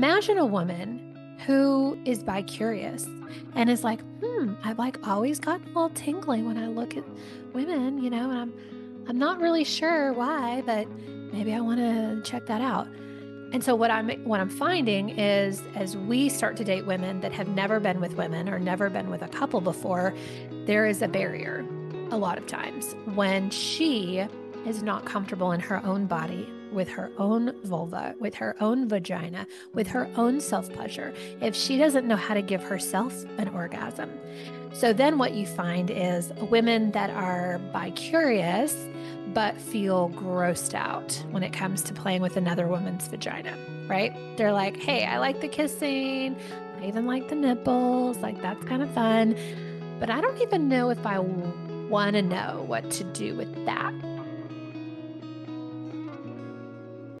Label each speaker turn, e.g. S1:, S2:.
S1: imagine a woman who is bi curious and is like, hmm, I've like always gotten a little tingly when I look at women, you know, and I'm I'm not really sure why, but maybe I want to check that out. And so what I'm what I'm finding is as we start to date women that have never been with women or never been with a couple before, there is a barrier a lot of times when she is not comfortable in her own body with her own vulva, with her own vagina, with her own self pleasure, if she doesn't know how to give herself an orgasm. So then what you find is women that are bi curious but feel grossed out when it comes to playing with another woman's vagina, right? They're like, hey, I like the kissing. I even like the nipples. Like, that's kind of fun. But I don't even know if I want to know what to do with that